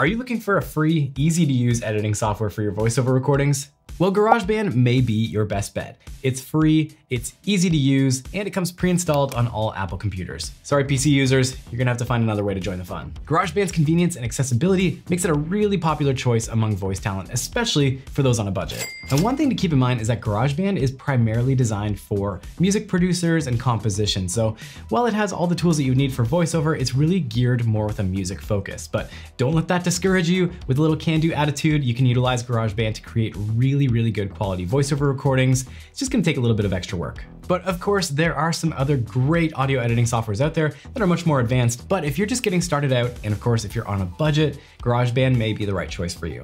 Are you looking for a free, easy to use editing software for your voiceover recordings? Well, GarageBand may be your best bet. It's free, it's easy to use, and it comes pre-installed on all Apple computers. Sorry PC users, you're gonna have to find another way to join the fun. GarageBand's convenience and accessibility makes it a really popular choice among voice talent, especially for those on a budget. And one thing to keep in mind is that GarageBand is primarily designed for music producers and composition. So while it has all the tools that you need for voiceover, it's really geared more with a music focus. But don't let that discourage you. With a little can-do attitude, you can utilize GarageBand to create really really good quality voiceover recordings. It's just gonna take a little bit of extra work. But of course, there are some other great audio editing softwares out there that are much more advanced. But if you're just getting started out, and of course, if you're on a budget, GarageBand may be the right choice for you.